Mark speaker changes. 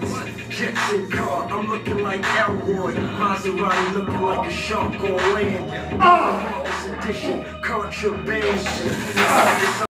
Speaker 1: Royce. Jets and car, I'm looking like Elroy. Maserati looking like a shark on land. Ah, this edition, contraband.